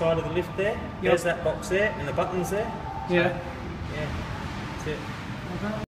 side of the lift there. There's that box there, and the buttons there. Yeah. Yeah, that's it.